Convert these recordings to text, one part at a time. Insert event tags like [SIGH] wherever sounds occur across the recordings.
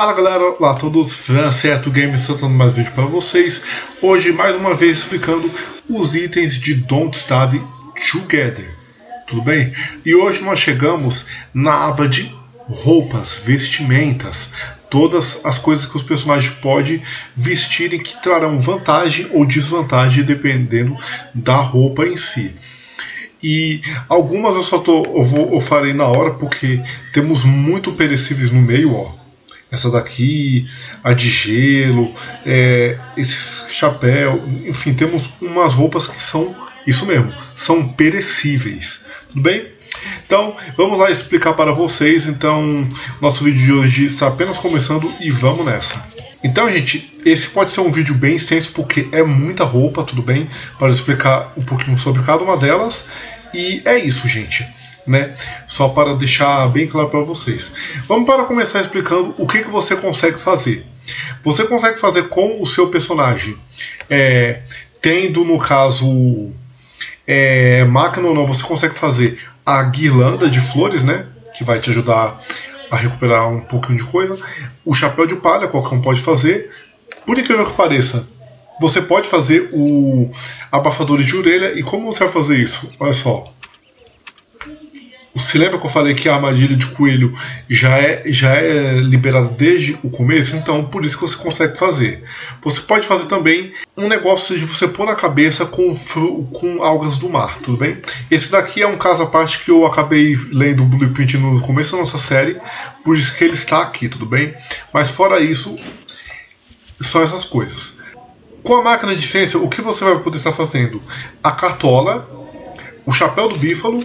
Fala galera, lá todos, Fran Certo Games soltando mais vídeo para vocês. Hoje mais uma vez explicando os itens de Don't Starve Together. Tudo bem? E hoje nós chegamos na aba de roupas, vestimentas, todas as coisas que os personagens podem vestirem que trarão vantagem ou desvantagem dependendo da roupa em si. E algumas eu só tô, eu, vou, eu farei na hora porque temos muito perecíveis no meio, ó essa daqui, a de gelo, é, esse chapéu, enfim, temos umas roupas que são isso mesmo, são perecíveis. Tudo bem? Então, vamos lá explicar para vocês. Então, nosso vídeo de hoje está apenas começando e vamos nessa. Então, gente, esse pode ser um vídeo bem extenso porque é muita roupa, tudo bem? Para explicar um pouquinho sobre cada uma delas. E é isso, gente né? Só para deixar bem claro para vocês. Vamos para começar explicando o que, que você consegue fazer. Você consegue fazer com o seu personagem, é, tendo no caso é, máquina ou não, você consegue fazer a guirlanda de flores, né? Que vai te ajudar a recuperar um pouquinho de coisa. O chapéu de palha, qualquer um pode fazer. Por incrível que pareça, você pode fazer o abafador de orelha. E como você vai fazer isso? Olha só. Se lembra que eu falei que a armadilha de coelho já é, já é liberada desde o começo? Então, por isso que você consegue fazer. Você pode fazer também um negócio de você pôr na cabeça com, com algas do mar, tudo bem? Esse daqui é um caso à parte que eu acabei lendo o blueprint no começo da nossa série, por isso que ele está aqui, tudo bem? Mas fora isso, são essas coisas. Com a máquina de ciência, o que você vai poder estar fazendo? A cartola, o chapéu do bífalo,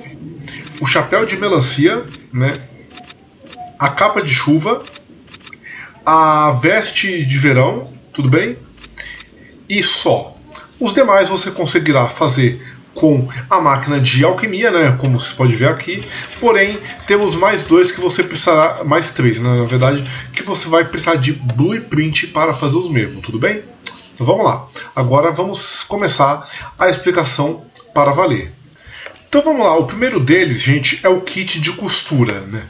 o chapéu de melancia, né? A capa de chuva, a veste de verão, tudo bem? E só. Os demais você conseguirá fazer com a máquina de alquimia, né, como você pode ver aqui. Porém, temos mais dois que você precisará, mais três, né, na verdade, que você vai precisar de blueprint para fazer os mesmos, tudo bem? Então vamos lá. Agora vamos começar a explicação para valer. Então vamos lá, o primeiro deles, gente, é o kit de costura. Né?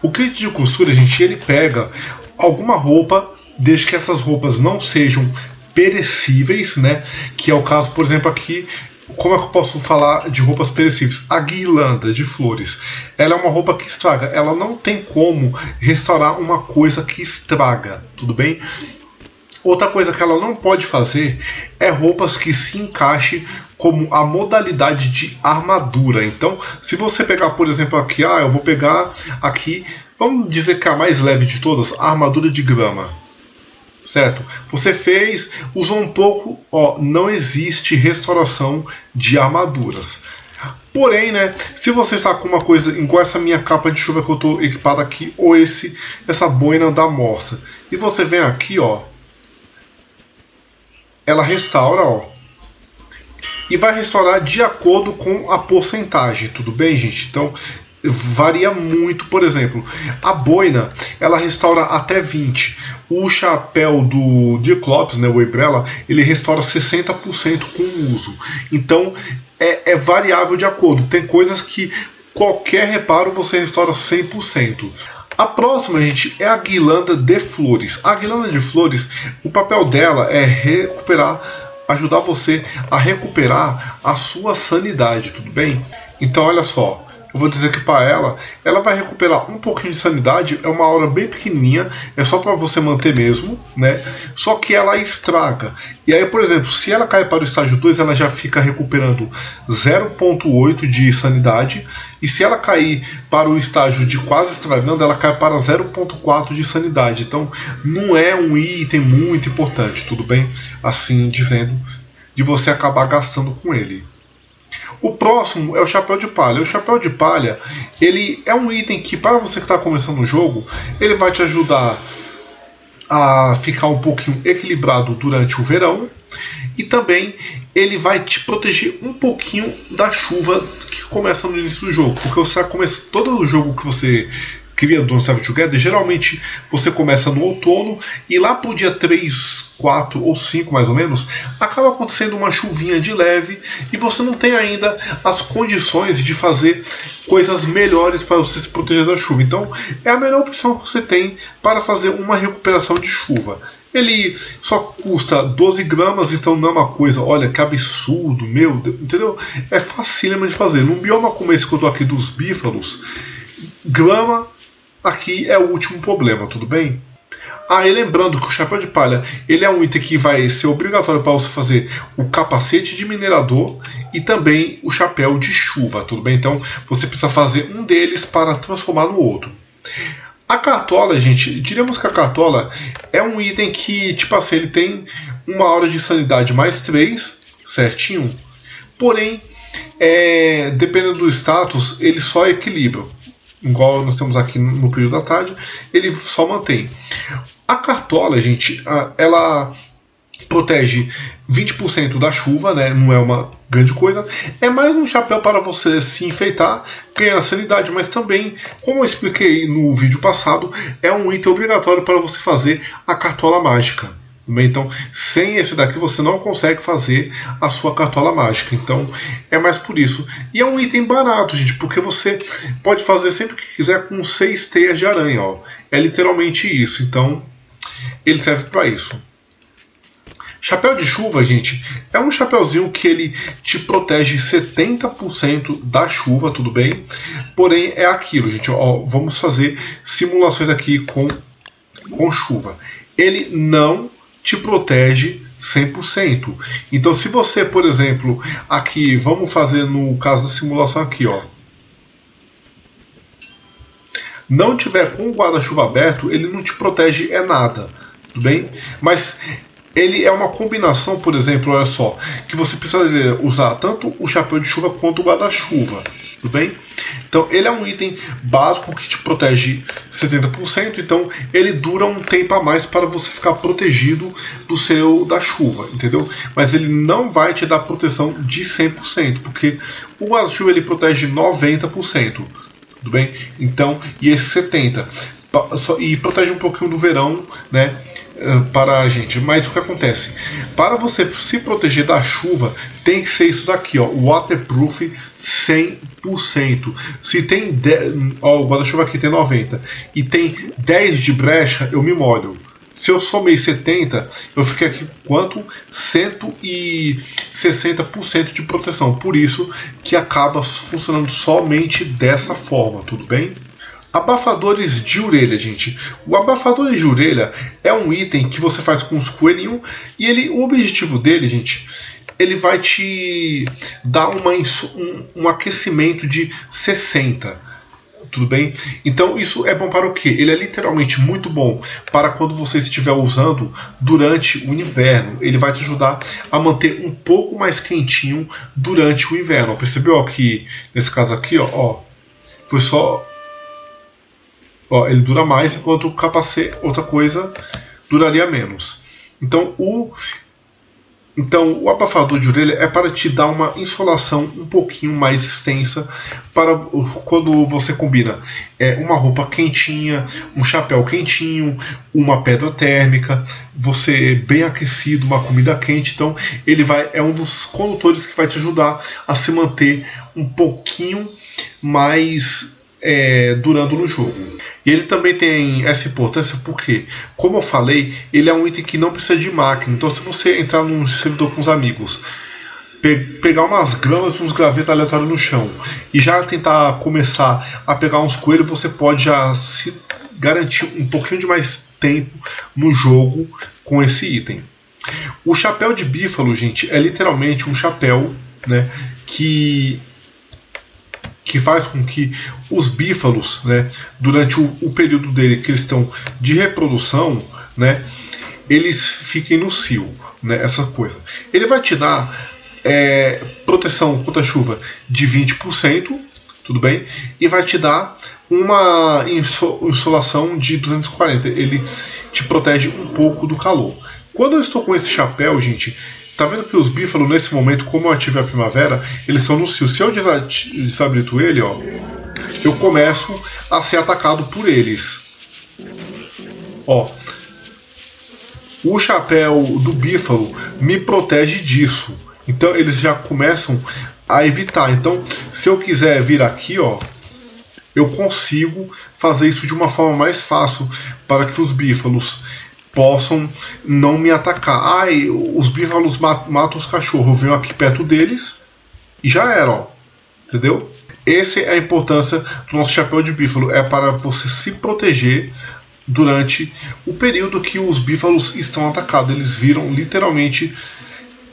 O kit de costura, gente, ele pega alguma roupa, desde que essas roupas não sejam perecíveis, né? Que é o caso, por exemplo, aqui. Como é que eu posso falar de roupas perecíveis? A guirlanda de flores. Ela é uma roupa que estraga. Ela não tem como restaurar uma coisa que estraga, tudo bem? Outra coisa que ela não pode fazer é roupas que se encaixem como a modalidade de armadura. Então, se você pegar, por exemplo, aqui, ah, eu vou pegar aqui, vamos dizer que é a mais leve de todas, a armadura de grama. Certo? Você fez, usou um pouco, ó, não existe restauração de armaduras. Porém, né, se você está com uma coisa igual essa minha capa de chuva que eu estou equipado aqui, ou esse essa boina da morsa, e você vem aqui, ó, ela restaura, ó. E vai restaurar de acordo com a porcentagem, tudo bem, gente? Então varia muito, por exemplo, a boina ela restaura até 20. O chapéu do Diclops, né, o Umbrella, ele restaura 60% com o uso. Então é, é variável de acordo. Tem coisas que qualquer reparo você restaura 100%. A próxima, gente, é a guirlanda de flores. A guirlanda de flores, o papel dela é recuperar, ajudar você a recuperar a sua sanidade, tudo bem? Então, olha só, eu vou dizer que para ela, ela vai recuperar um pouquinho de sanidade, é uma aura bem pequenininha, é só para você manter mesmo, né? Só que ela estraga. E aí, por exemplo, se ela cai para o estágio 2, ela já fica recuperando 0.8 de sanidade, e se ela cair para o estágio de quase estragando, ela cai para 0.4 de sanidade. Então, não é um item muito importante, tudo bem? Assim dizendo, de você acabar gastando com ele. O próximo é o chapéu de palha. O chapéu de palha, ele é um item que para você que está começando o jogo, ele vai te ajudar a ficar um pouquinho equilibrado durante o verão e também ele vai te proteger um pouquinho da chuva que começa no início do jogo, porque você começa todo o jogo que você cria Don't Starve Together, geralmente você começa no outono e lá pro dia 3, 4 ou 5 mais ou menos, acaba acontecendo uma chuvinha de leve e você não tem ainda as condições de fazer coisas melhores para você se proteger da chuva. Então é a melhor opção que você tem para fazer uma recuperação de chuva. Ele só custa 12 gramas, então não é uma coisa, olha que absurdo, meu Deus, entendeu? É facílimo de fazer. Num bioma como esse que eu tô aqui dos bífalos, grama aqui é o último problema, tudo bem? Ah, e lembrando que o chapéu de palha ele é um item que vai ser obrigatório para você fazer o capacete de minerador e também o chapéu de chuva, tudo bem? Então você precisa fazer um deles para transformar no outro. A cartola, gente, diríamos que a cartola é um item que, tipo assim, ele tem uma hora de sanidade mais 3, certinho. Porém, é, dependendo do status, ele só equilibra. Igual nós temos aqui no período da tarde, ele só mantém. A cartola, gente, ela protege 20% da chuva, né? Não é uma grande coisa. É mais um chapéu para você se enfeitar, ganhar sanidade, mas também, como eu expliquei no vídeo passado, é um item obrigatório para você fazer a cartola mágica. Então, sem esse daqui você não consegue fazer a sua cartola mágica. Então, é mais por isso. E é um item barato, gente, porque você pode fazer sempre que quiser com seis teias de aranha. Ó. É literalmente isso. Então, ele serve para isso. Chapéu de chuva, gente, é um chapéuzinho que ele te protege 70% da chuva, tudo bem? Porém, é aquilo, gente. Ó, vamos fazer simulações aqui com, com chuva. Ele não te protege 100%. Então, se você, por exemplo, aqui, vamos fazer no caso da simulação aqui, ó. Não tiver com o guarda-chuva aberto, ele não te protege é nada, tudo bem? Mas ele é uma combinação, por exemplo, olha só, que você precisa usar tanto o chapéu de chuva quanto o guarda-chuva, tudo bem? Então ele é um item básico que te protege 70%, então ele dura um tempo a mais para você ficar protegido do seu da chuva, entendeu? Mas ele não vai te dar proteção de 100%, porque o guarda-chuva ele protege 90%, tudo bem? Então, e esse 70 e protege um pouquinho do verão, né? Eh, para a gente. Mas o que acontece? Para você se proteger da chuva, tem que ser isso daqui, ó, waterproof 100%. Se tem 10, ó, o guarda-chuva aqui tem 90 e tem 10 de brecha, eu me molho. Se eu somei 70, eu fiquei aqui quanto? 160% de proteção. Por isso que acaba funcionando somente dessa forma, tudo bem? Abafadores de orelha, gente. O abafador de orelha é um item que você faz com os coelhinhos e ele, o objetivo dele, gente, ele vai te dar uma, um, um aquecimento de 60 tudo bem? Então isso é bom para o que? Ele é literalmente muito bom para quando você estiver usando durante o inverno. Ele vai te ajudar a manter um pouco mais quentinho durante o inverno. Percebeu que nesse caso aqui, ó, ó foi só Ó, ele dura mais, enquanto o capacete, outra coisa, duraria menos. Então o, então, o abafador de orelha é para te dar uma insolação um pouquinho mais extensa para quando você combina é, uma roupa quentinha, um chapéu quentinho, uma pedra térmica, você bem aquecido, uma comida quente. Então, ele vai é um dos condutores que vai te ajudar a se manter um pouquinho mais é, durando no jogo. E ele também tem essa importância porque, como eu falei, ele é um item que não precisa de máquina. Então, se você entrar num servidor com os amigos, pe pegar umas gramas uns gravetos aleatórios no chão e já tentar começar a pegar uns coelhos, você pode já se garantir um pouquinho de mais tempo no jogo com esse item. O chapéu de bífalo, gente, é literalmente um chapéu né, que que faz com que os bífalos, né, durante o, o período dele que eles estão de reprodução, né, eles fiquem no cio, né, essa coisa. Ele vai te dar é, proteção contra chuva de 20%, tudo bem? E vai te dar uma insolação de 240. Ele te protege um pouco do calor. Quando eu estou com esse chapéu, gente, Tá vendo que os bífalos, nesse momento, como eu ative a primavera, eles são no cio. Se eu desabilito ele, ó, eu começo a ser atacado por eles. Ó, o chapéu do bífalo me protege disso. Então eles já começam a evitar. Então, se eu quiser vir aqui, ó, eu consigo fazer isso de uma forma mais fácil para que os bífalos possam não me atacar. Ai, os bífalos matam os cachorros, eu venho aqui perto deles e já era, ó. Entendeu? Essa é a importância do nosso chapéu de bífalo, é para você se proteger durante o período que os bífalos estão atacados. Eles viram literalmente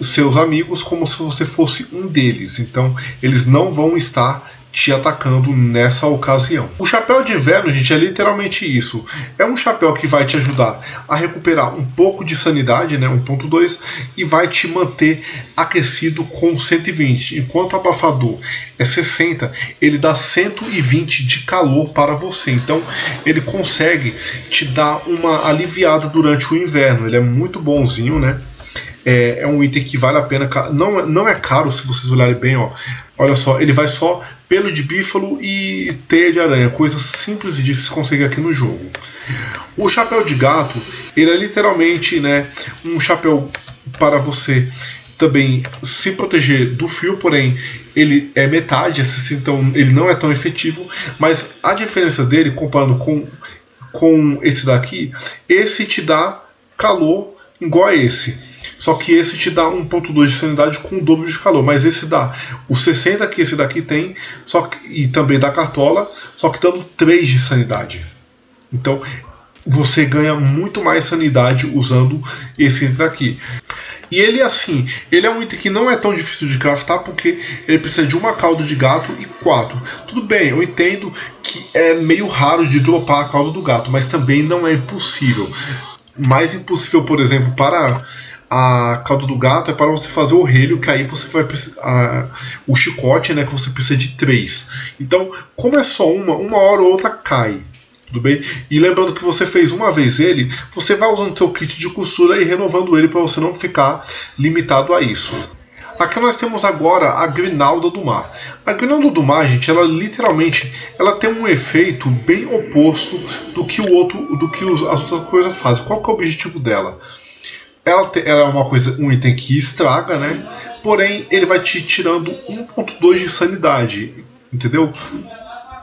seus amigos como se você fosse um deles. Então, eles não vão estar te atacando nessa ocasião. O chapéu de inverno, gente, é literalmente isso. É um chapéu que vai te ajudar a recuperar um pouco de sanidade, né, 1.2, e vai te manter aquecido com 120. Enquanto o abafador é 60, ele dá 120 de calor para você. Então, ele consegue te dar uma aliviada durante o inverno. Ele é muito bonzinho, né? É, é, um item que vale a pena. Não, não é caro se vocês olharem bem, ó. Olha só, ele vai só pelo de bífalo e teia de aranha, coisa simples de se conseguir aqui no jogo. O chapéu de gato, ele é literalmente, né, um chapéu para você também se proteger do fio, porém ele é metade, então ele não é tão efetivo, mas a diferença dele comparando com com esse daqui, esse te dá calor igual a esse. Só que esse te dá 1.2 de sanidade com o dobro de calor, mas esse dá o 60 que esse daqui tem, só que, e também dá cartola, só que dando 3 de sanidade. Então você ganha muito mais sanidade usando esse daqui. E ele assim, ele é um item que não é tão difícil de craftar porque ele precisa de uma cauda de gato e quatro. Tudo bem, eu entendo que é meio raro de dropar a cauda do gato, mas também não é impossível. Mais impossível, por exemplo, para a cauda do gato é para você fazer o relho, que aí você vai precisar. O chicote, né? Que você precisa de três. Então, como é só uma, uma hora ou outra cai. Tudo bem? E lembrando que você fez uma vez ele, você vai usando seu kit de costura e renovando ele para você não ficar limitado a isso. Aqui nós temos agora a Grinalda do Mar. A Grinalda do Mar, gente, ela literalmente ela tem um efeito bem oposto do que o outro, do que as outras coisas fazem. Qual que é o objetivo dela? Ela, te, ela, é uma coisa, um item que estraga, né? Porém, ele vai te tirando 1.2 de sanidade, entendeu?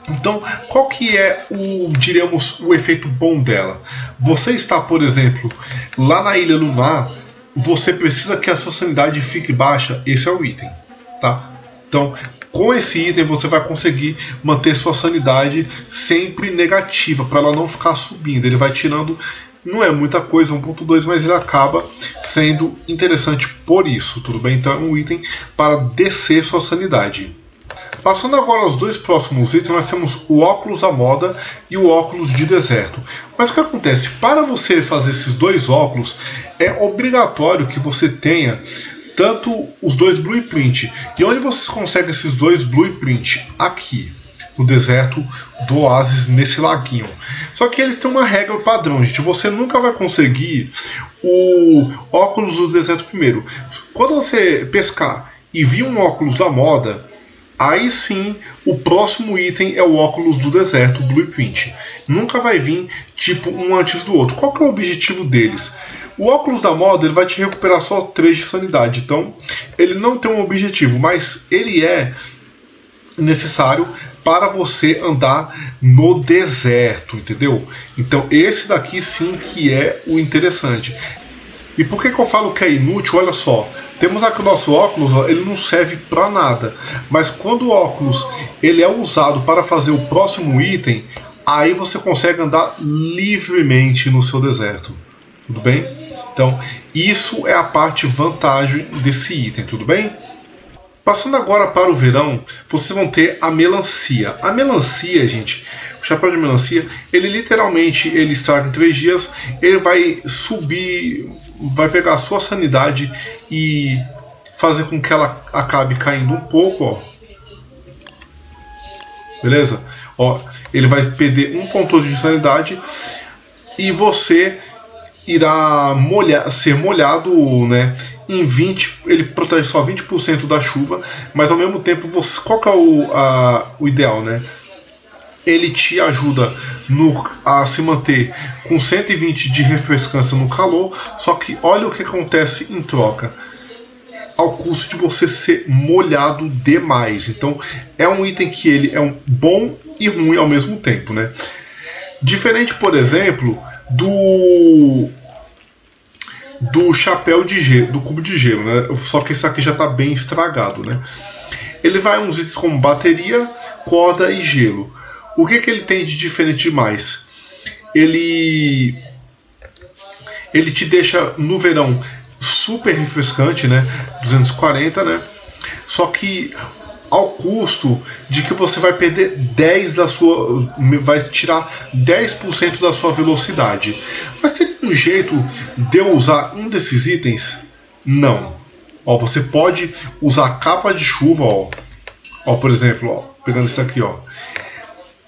Então, qual que é o, diríamos, o efeito bom dela? Você está, por exemplo, lá na Ilha Lunar, você precisa que a sua sanidade fique baixa, esse é o item, tá? Então, com esse item você vai conseguir manter sua sanidade sempre negativa, para ela não ficar subindo. Ele vai tirando não é muita coisa, 1.2, mas ele acaba sendo interessante por isso, tudo bem? Então é um item para descer sua sanidade. Passando agora aos dois próximos itens, nós temos o óculos à moda e o óculos de deserto. Mas o que acontece? Para você fazer esses dois óculos, é obrigatório que você tenha tanto os dois blueprint. E onde você consegue esses dois blueprint? Aqui no deserto do oásis nesse laguinho. Só que eles têm uma regra padrão, gente. Você nunca vai conseguir o óculos do deserto primeiro. Quando você pescar e vir um óculos da moda, aí sim o próximo item é o óculos do deserto Blueprint. Nunca vai vir tipo um antes do outro. Qual que é o objetivo deles? O óculos da moda ele vai te recuperar só 3 de sanidade, então ele não tem um objetivo, mas ele é necessário para você andar no deserto, entendeu? Então esse daqui sim que é o interessante. E por que, que eu falo que é inútil? Olha só, temos aqui o nosso óculos, ó, ele não serve para nada, mas quando o óculos ele é usado para fazer o próximo item, aí você consegue andar livremente no seu deserto. Tudo bem? Então, isso é a parte vantagem desse item, tudo bem? Passando agora para o verão, vocês vão ter a melancia. A melancia, gente, o chapéu de melancia, ele literalmente ele estraga em três dias, ele vai subir, vai pegar a sua sanidade e fazer com que ela acabe caindo um pouco, ó. Beleza? Ó, ele vai perder um ponto de sanidade e você irá ser molhado, né? Em 20, ele protege só 20% da chuva, mas ao mesmo tempo, você, qual que é o, a, o ideal, né? ele te ajuda no, a se manter com 120 de refrescância no calor, só que olha o que acontece em troca. Ao custo de você ser molhado demais. Então é um item que ele é um bom e ruim ao mesmo tempo, né? Diferente, por exemplo, do do chapéu de gelo, do cubo de gelo, né? Só que esse aqui já está bem estragado, né? Ele vai uns itens como bateria, corda e gelo. O que, que ele tem de diferente demais? Ele ele te deixa no verão super refrescante, né? 240, né? Só que ao custo de que você vai perder 10 da sua vai tirar 10% da sua velocidade. Mas teria um jeito de eu usar um desses itens? Não. Ó, você pode usar capa de chuva, ó. Ó, por exemplo, ó, pegando isso aqui, ó.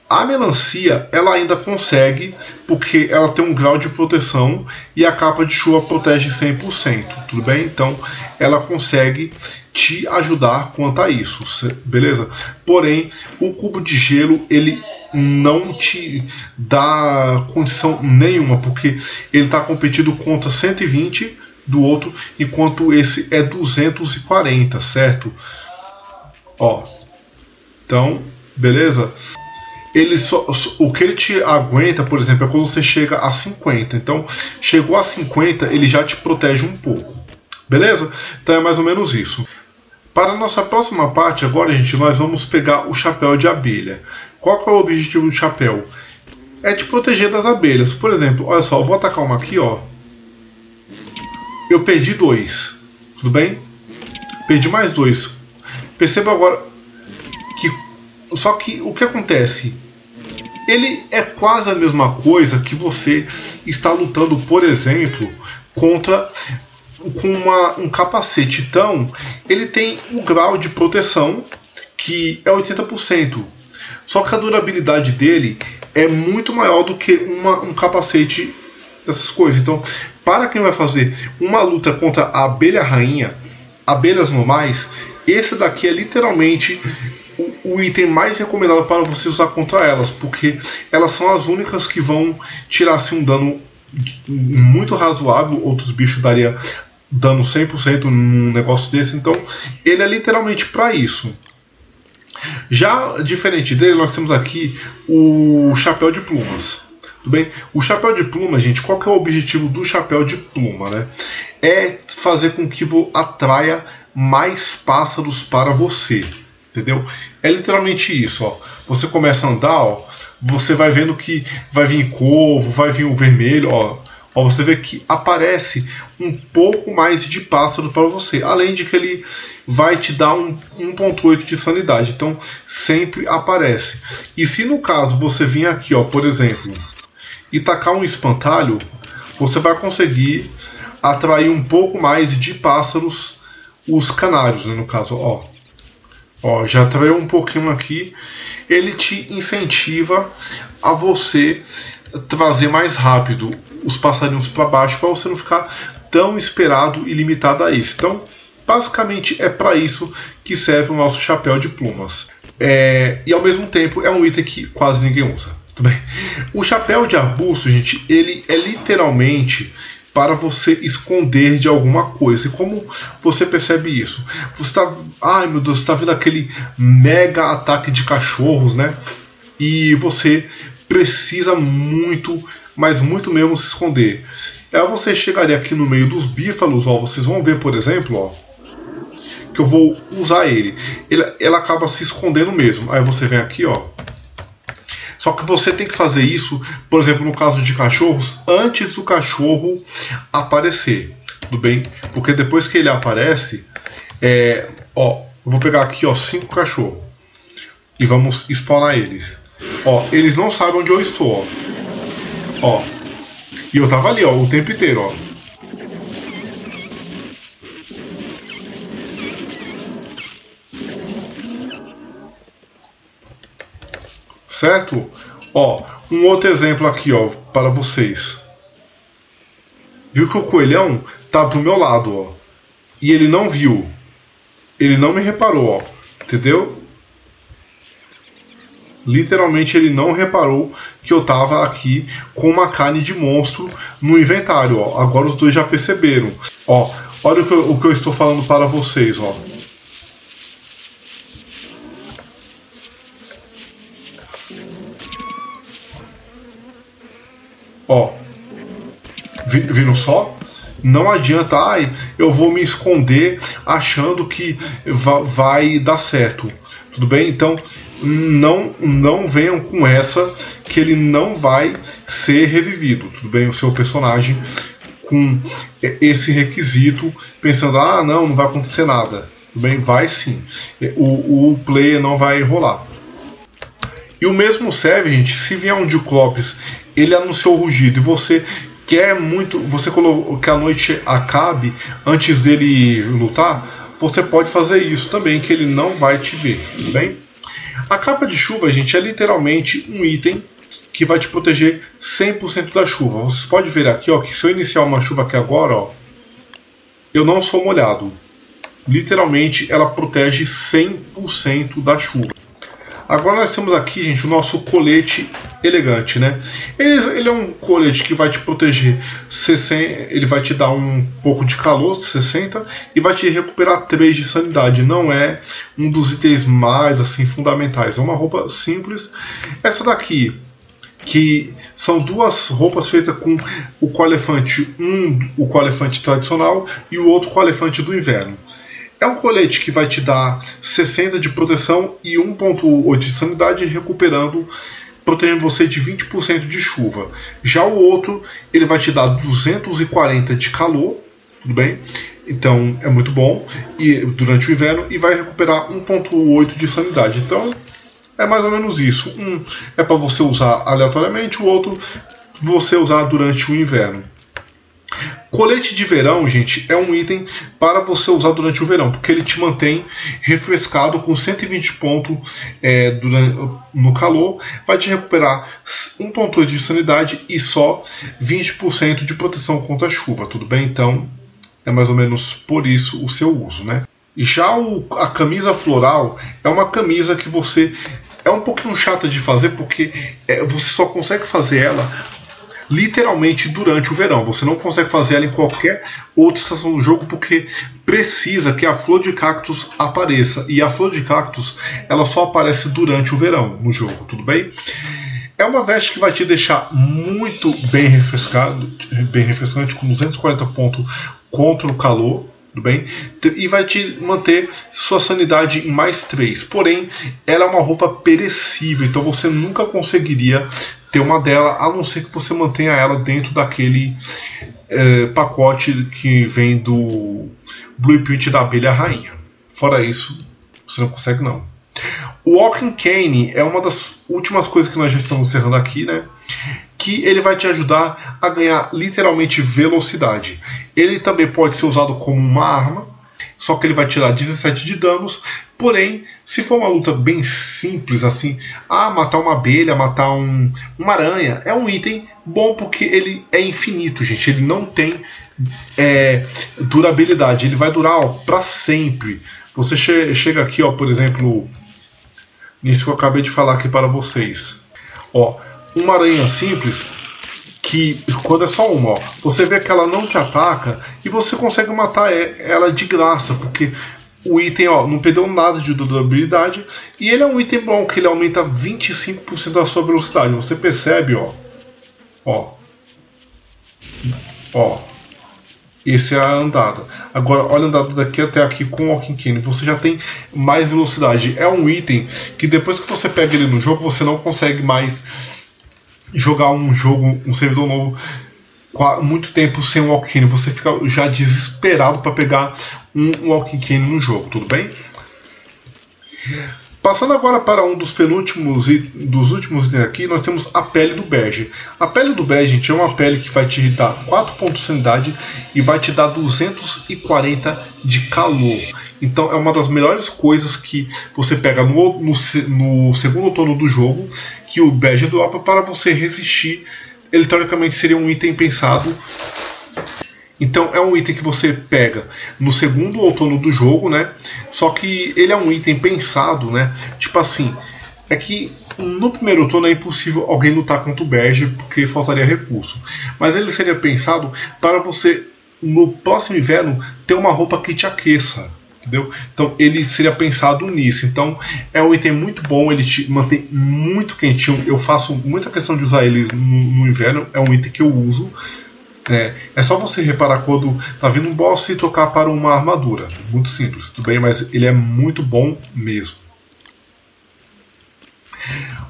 A melancia, ela ainda consegue, porque ela tem um grau de proteção e a capa de chuva protege 100%, tudo bem? Então, ela consegue te ajudar quanto a isso, beleza? Porém, o cubo de gelo, ele não te dá condição nenhuma, porque ele está competindo contra 120 do outro, enquanto esse é 240, certo? Ó, então, beleza? Ele só, o que ele te aguenta, por exemplo, é quando você chega a 50. Então, chegou a 50, ele já te protege um pouco. Beleza? Então é mais ou menos isso. Para a nossa próxima parte, agora, gente, nós vamos pegar o chapéu de abelha. Qual é o objetivo do chapéu? É te proteger das abelhas. Por exemplo, olha só, eu vou atacar uma aqui, ó. Eu perdi dois. Tudo bem? Perdi mais dois. Perceba agora que só que o que acontece? Ele é quase a mesma coisa que você está lutando, por exemplo, contra com uma, um capacete. Então, ele tem um grau de proteção que é 80%. Só que a durabilidade dele é muito maior do que uma, um capacete dessas coisas. Então, para quem vai fazer uma luta contra a abelha rainha, abelhas normais, esse daqui é literalmente o, item mais recomendado para você usar contra elas, porque elas são as únicas que vão tirar assim, um dano muito razoável. Outros bichos daria dano 100% num negócio desse, então ele é literalmente para isso. Já diferente dele, nós temos aqui o chapéu de plumas. Tudo bem? O chapéu de pluma, gente, qual que é o objetivo do chapéu de pluma, né? É fazer com que atraia mais pássaros para você entendeu? É literalmente isso, ó. Você começa a andar, ó, você vai vendo que vai vir corvo, vai vir o vermelho, ó. ó você vê que aparece um pouco mais de pássaro para você, além de que ele vai te dar um 1.8 de sanidade. Então sempre aparece. E se no caso você vir aqui, ó, por exemplo, e tacar um espantalho, você vai conseguir atrair um pouco mais de pássaros, os canários, né, no caso, ó. Ó, já traiu um pouquinho aqui. Ele te incentiva a você trazer mais rápido os passarinhos para baixo para você não ficar tão esperado e limitado a isso. Então, basicamente é para isso que serve o nosso chapéu de plumas. É, e ao mesmo tempo é um item que quase ninguém usa. Tudo bem? O chapéu de arbusto, gente, ele é literalmente para você esconder de alguma coisa. E como você percebe isso? Você está, ai meu Deus, está vendo aquele mega ataque de cachorros, né? E você precisa muito, mas muito mesmo se esconder. Aí você chegaria aqui no meio dos bífalos, ó, vocês vão ver, por exemplo, ó, que eu vou usar ele. ele. Ela acaba se escondendo mesmo. Aí você vem aqui, ó, só que você tem que fazer isso, por exemplo, no caso de cachorros, antes do cachorro aparecer. Tudo bem? Porque depois que ele aparece, é, ó, vou pegar aqui, ó, cinco cachorros e vamos spawnar eles. Ó, eles não sabem onde eu estou, ó. Ó. E eu tava ali, ó, o tempo inteiro, ó. Certo? Ó, um outro exemplo aqui, ó, para vocês. Viu que o coelhão tá do meu lado, ó. E ele não viu. Ele não me reparou, ó. Entendeu? Literalmente ele não reparou que eu tava aqui com uma carne de monstro no inventário. Ó. Agora os dois já perceberam. Ó, olha o que, eu, o que eu estou falando para vocês. Ó. Ó, viram só? Não adianta, ai, eu vou me esconder achando que vai dar certo. Tudo bem? Então, não não venham com essa que ele não vai ser revivido. Tudo bem? O seu personagem com esse requisito, pensando, ah, não, não vai acontecer nada. Tudo bem? Vai sim. O, o player não vai rolar. E o mesmo serve, gente, se vier um Diclopes, ele anunciou o rugido e você quer muito, você colocou que a noite acabe antes dele lutar, você pode fazer isso também, que ele não vai te ver, tudo bem? A capa de chuva, gente, é literalmente um item que vai te proteger 100% da chuva. Vocês podem ver aqui, ó, que se eu iniciar uma chuva aqui agora, ó, eu não sou molhado. Literalmente, ela protege 100% da chuva. Agora nós temos aqui, gente, o nosso colete elegante, né? Ele, ele, é um colete que vai te proteger 60, ele vai te dar um pouco de calor, 60, e vai te recuperar 3 de sanidade. Não é um dos itens mais assim fundamentais. É uma roupa simples. Essa daqui, que são duas roupas feitas com o coalefante, um o coalefante tradicional e o outro coalefante do inverno. É um colete que vai te dar 60 de proteção e 1.8 de sanidade, recuperando, protegendo você de 20% de chuva. Já o outro, ele vai te dar 240 de calor, tudo bem? Então é muito bom e durante o inverno e vai recuperar 1.8 de sanidade. Então é mais ou menos isso. Um é para você usar aleatoriamente, o outro você usar durante o inverno. Colete de verão, gente, é um item para você usar durante o verão, porque ele te mantém refrescado com 120 pontos é, durante, no calor, vai te recuperar 1.8 de sanidade e só 20% de proteção contra a chuva, tudo bem? Então é mais ou menos por isso o seu uso, né? Já o, a camisa floral é uma camisa que você é um pouquinho chata de fazer porque é, você só consegue fazer ela literalmente durante o verão. Você não consegue fazer ela em qualquer outra estação do jogo porque precisa que a flor de cactus apareça. E a flor de cactus ela só aparece durante o verão no jogo, tudo bem? É uma veste que vai te deixar muito bem refrescado, bem refrescante, com 240 pontos contra o calor, tudo bem? E vai te manter sua sanidade em mais 3. Porém, ela é uma roupa perecível, então você nunca conseguiria ter uma dela, a não ser que você mantenha ela dentro daquele é, pacote que vem do blueprint da abelha rainha. Fora isso, você não consegue não. O Walking Cane é uma das últimas coisas que nós já estamos encerrando aqui, né? Que ele vai te ajudar a ganhar literalmente velocidade. Ele também pode ser usado como uma arma, só que ele vai tirar 17 de danos. Porém, se for uma luta bem simples, assim, ah, matar uma abelha, matar um, uma aranha, é um item bom porque ele é infinito, gente. Ele não tem é, durabilidade, ele vai durar para sempre. Você che chega aqui, ó, por exemplo, nisso que eu acabei de falar aqui para vocês. Ó, uma aranha simples, que quando é só uma, ó, você vê que ela não te ataca e você consegue matar ela de graça, porque o item ó, não perdeu nada de durabilidade e ele é um item bom, que ele aumenta 25% da sua velocidade. Você percebe, ó, ó, ó, esse é a andada. Agora, olha a andada daqui até aqui com o Walking Cane. Você já tem mais velocidade. É um item que depois que você pega ele no jogo, você não consegue mais jogar um jogo, um servidor novo muito tempo sem um Walking Cane, você fica já desesperado para pegar um Walking Cane no jogo, tudo bem? Passando agora para um dos penúltimos e dos últimos itens aqui, nós temos a pele do bege. A pele do bege, gente, é uma pele que vai te dar 4 pontos de sanidade e vai te dar 240 de calor. Então é uma das melhores coisas que você pega no, no, no segundo turno do jogo, que o bege dropa para você resistir. Ele teoricamente seria um item pensado então é um item que você pega no segundo outono do jogo, né? Só que ele é um item pensado, né? Tipo assim, é que no primeiro turno é impossível alguém lutar contra o Berge porque faltaria recurso. Mas ele seria pensado para você, no próximo inverno, ter uma roupa que te aqueça. Entendeu? Então ele seria pensado nisso. Então é um item muito bom, ele te mantém muito quentinho. Eu faço muita questão de usar ele no, no inverno, é um item que eu uso. É, é, só você reparar quando tá vindo um boss e trocar para uma armadura. Muito simples, tudo bem? Mas ele é muito bom mesmo.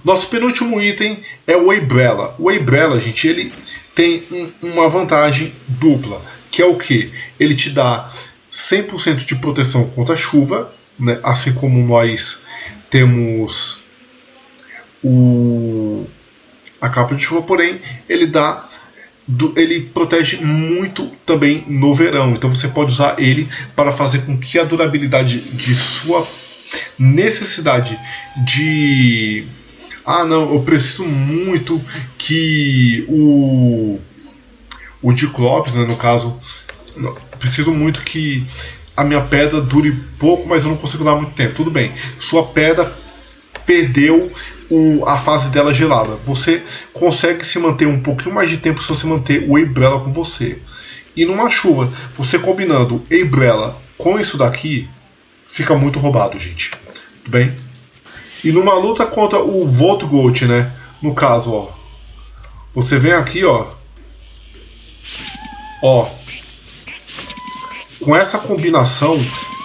Nosso penúltimo item é o Umbrella. O Umbrella, gente, ele tem um, uma vantagem dupla, que é o que? Ele te dá 100% de proteção contra chuva, né? assim como nós temos o, a capa de chuva, porém ele dá ele protege muito também no verão. Então você pode usar ele para fazer com que a durabilidade de sua necessidade de ah não, eu preciso muito que o o Diclops, né, no caso, preciso muito que a minha pedra dure pouco, mas eu não consigo dar muito tempo. Tudo bem. Sua pedra perdeu o, a fase dela gelada. Você consegue se manter um pouquinho mais de tempo se você manter o Umbrella com você. E numa chuva, você combinando Umbrella com isso daqui, fica muito roubado, gente. Tudo bem? E numa luta contra o Voltgold, né? No caso, ó. Você vem aqui, ó. Ó. Com essa combinação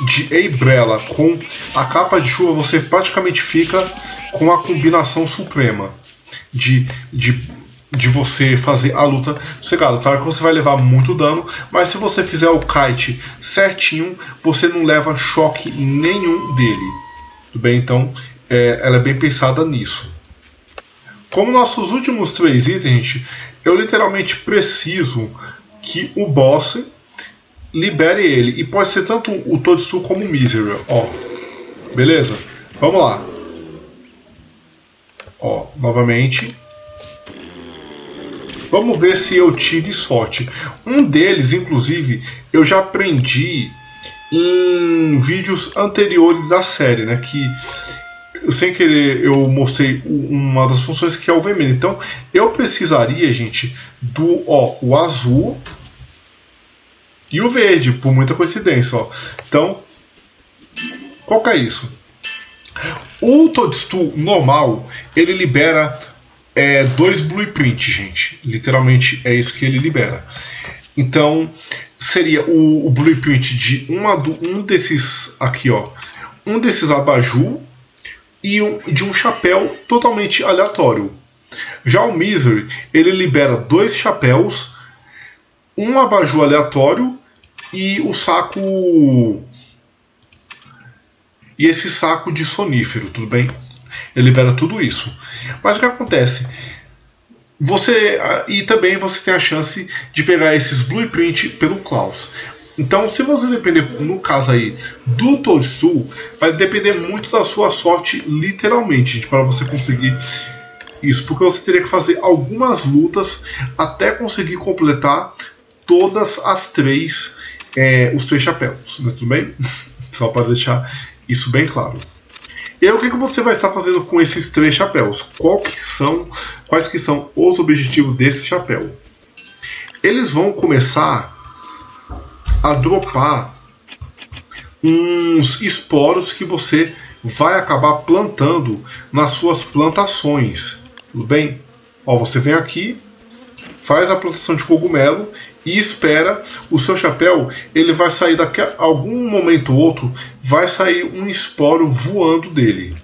de Eibrella com a capa de chuva, você praticamente fica com a combinação suprema de, de, de você fazer a luta sossegada. Claro que você vai levar muito dano, mas se você fizer o kite certinho, você não leva choque nenhum dele. Tudo bem? Então, é, ela é bem pensada nisso. Como nossos últimos três itens, gente, eu literalmente preciso que o boss libere ele. E pode ser tanto o Todsu como o Misery. Ó, beleza? Vamos lá. Ó, novamente. Vamos ver se eu tive sorte. Um deles, inclusive, eu já aprendi em vídeos anteriores da série, né? Que sem querer eu mostrei uma das funções que é o vermelho. Então eu precisaria, gente, do ó, o azul e o verde, por muita coincidência. Ó. Então, qual que é isso? O Toadstool normal, ele libera é, dois blueprints, gente. Literalmente é isso que ele libera. Então, seria o, o blueprint de uma, um desses aqui, ó. Um desses abajur e um, de um chapéu totalmente aleatório. Já o Misery, ele libera dois chapéus, um abajur aleatório e o saco. E esse saco de sonífero, tudo bem? Ele libera tudo isso. Mas o que acontece? Você e também você tem a chance de pegar esses blueprint pelo Klaus. Então, se você depender, no caso aí, do Toadstool, vai depender muito da sua sorte, literalmente, para você conseguir isso, porque você teria que fazer algumas lutas até conseguir completar todas as três é, os três chapéus, né? tudo bem? [LAUGHS] Só para deixar isso bem claro. E aí, o que, que você vai estar fazendo com esses três chapéus? Qual que são, quais que são os objetivos desse chapéu? Eles vão começar a dropar uns esporos que você vai acabar plantando nas suas plantações. Tudo bem? Ó, você vem aqui, faz a plantação de cogumelo e espera o seu chapéu, ele vai sair daqui a algum momento ou outro, vai sair um esporo voando dele.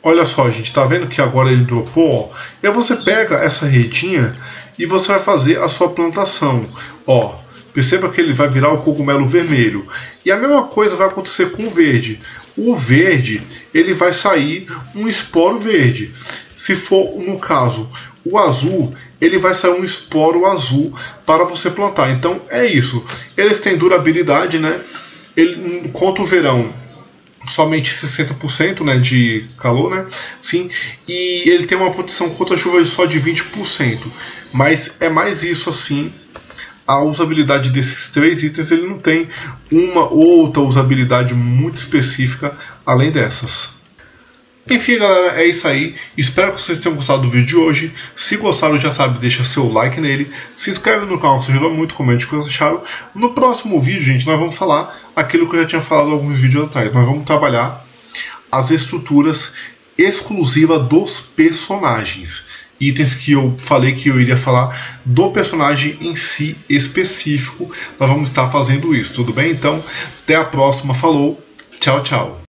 Olha só, gente, tá vendo que agora ele dropou? Ó? E aí você pega essa redinha e você vai fazer a sua plantação. Ó, perceba que ele vai virar o cogumelo vermelho. E a mesma coisa vai acontecer com o verde. O verde, ele vai sair um esporo verde. Se for, no caso, o azul, ele vai sair um esporo azul para você plantar. Então é isso. Eles têm durabilidade, né? Ele, contra o verão, somente 60% né, de calor, né? Sim, e ele tem uma proteção contra a chuva só de 20%. Mas é mais isso assim. A usabilidade desses três itens ele não tem uma outra usabilidade muito específica além dessas. Enfim, galera, é isso aí. Espero que vocês tenham gostado do vídeo de hoje. Se gostaram, já sabe, deixa seu like nele. Se inscreve no canal, que ajuda muito. Comente o que vocês acharam. No próximo vídeo, gente, nós vamos falar aquilo que eu já tinha falado alguns vídeos atrás. Nós vamos trabalhar as estruturas exclusivas dos personagens. Itens que eu falei que eu iria falar do personagem em si específico. Nós vamos estar fazendo isso, tudo bem? Então, até a próxima. Falou, tchau, tchau.